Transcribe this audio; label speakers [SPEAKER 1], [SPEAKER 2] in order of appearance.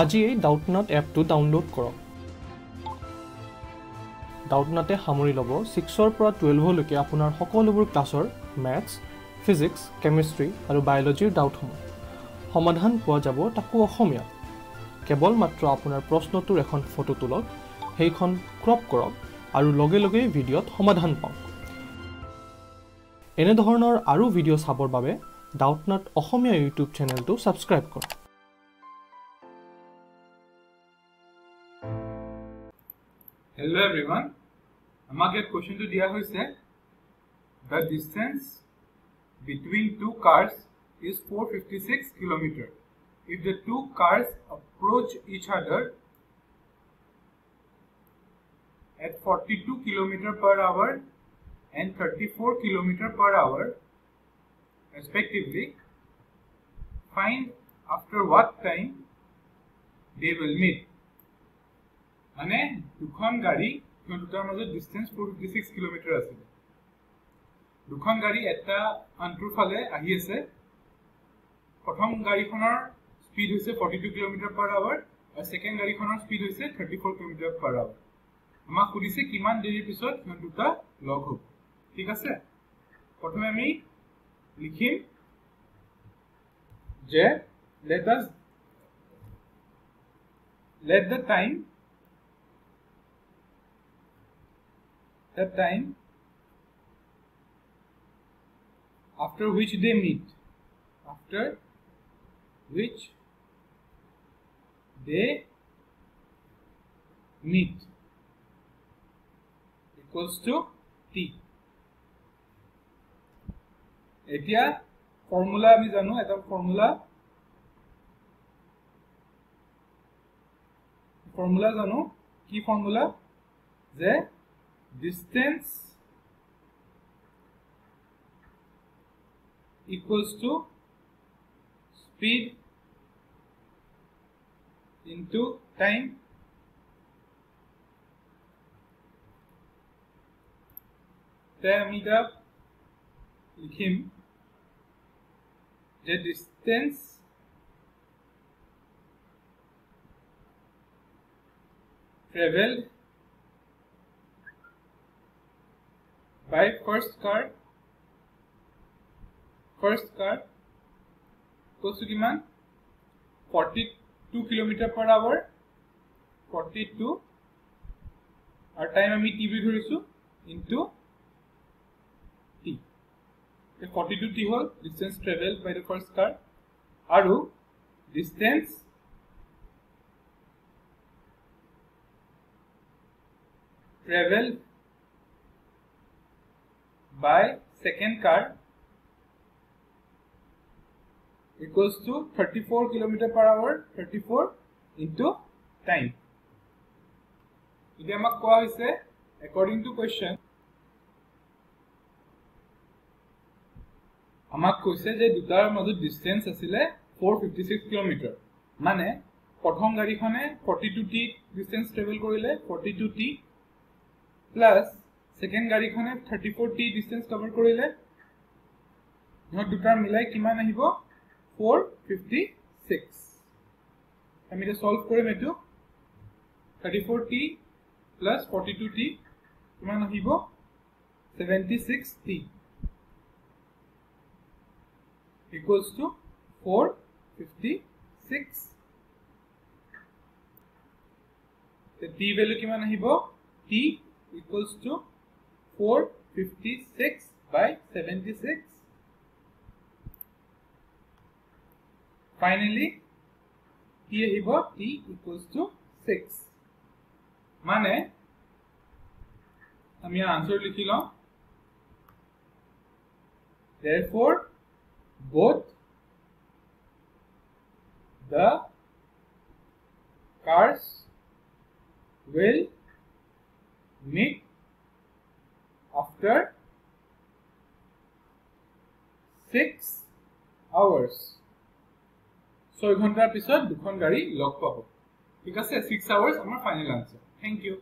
[SPEAKER 1] আজিয়েই ডাউটনাট এপটো ডাউনলোড কৰক। ডাউটনাটে সামৰি ল'ব ছিক্সৰ পৰা টুৱেলভলৈকে আপোনাৰ সকলোবোৰ ক্লাছৰ মেথছ ফিজিক্স কেমেষ্ট্ৰি আৰু বায়'লজিৰ ডাউটসমূহ। সমাধান পোৱা যাব তাকো অসমীয়াত। কেৱল মাত্ৰ আপোনাৰ প্ৰশ্নটোৰ এখন ফটো তোলক সেইখন ক্ৰপ কৰক আৰু লগে লগে ভিডিঅ'ত সমাধান পাওক। এনেধৰণৰ আৰু ভিডিঅ' চাবৰ বাবে ডাউটনাট অসমীয়া ইউটিউব চেনেলটো ছাবস্ক্ৰাইব কৰক।
[SPEAKER 2] Hello everyone. আমাক ইয়াত কুৱেশ্যনটো দিয়া হৈছে the distance between two cars is four fifty six kilometre if the two cars approach each other at 42 kilometer per hour and 34 kilometer per hour respectively find after what time they will meet মানে দুখন গাড়ী দুটাৰ মাজত distance four fifty six kilometre আছিলে। দুখন গাড়ী এটা আনটোৰ ফালে আহি আছে। প্ৰথম গাড়ীখনৰ স্পীড হৈছে forty two kilometre per hour আৰু ছেকেণ্ড গাড়ীখনৰ স্পীড হৈছে thirty four kilometre per hour আমাক সুধিছে কিমান দেৰিৰ পিছত সিহঁত দুটা লগ হ'ব। ঠিক আছে? প্ৰথমে আমি লিখিম যে let us let the time the time after which they meet after which they meet equals to t এতিয়া ফৰ্মুলা আমি জানো এটা ফৰ্মুলা ফৰ্মুলা জানো কি ফৰ্মুলা যে distance equals to speed into time. Diameter him the distance traveled by first car. First car. Goes to kiman 42 kilometer per hour. 42 আর time আমি T B ধৰিছো into T 42 T hall distance travel by the first car আৰু distance travel by second car equals to 34 kilometer per hour 34 into time. এতিয়া আমাক কোৱা হৈছে according to question আমাক কৈছে যে দুটাৰ মাজত ডিষ্টেঞ্চ আছিলে 456 কিলোমিটাৰ মানে প্ৰথম গাড়ীখনে 42 টি ডিষ্টেঞ্চ ট্ৰেভেল কৰিলে 42 টি প্লাছ ছেকেণ্ড গাড়ীখনে thirty four T distance cover কৰিলে। সিহঁত দুটাৰ মিলাই কিমান আহিব? ফ'ৰ ফিফটি ছিক্স আমি এতিয়া চল্ভ কৰিম এইটো। Thirty four T plus forty two T কিমান আহিব? Seventy six T equals to four fifty six T value কিমান আহিব? T equals to 456 by 76 finally t আহিব t equals to 6 মানে আমি আনসার লিখি লওঁ therefore both the cars will meet after six hours. ছয় ঘণ্টাৰ পিছত দুখন গাড়ী লগ পাব। ঠিক আছে ছিক্স আৱাৰ্ছ আমাৰ ফাইনেল আনচাৰ থেংক ইউ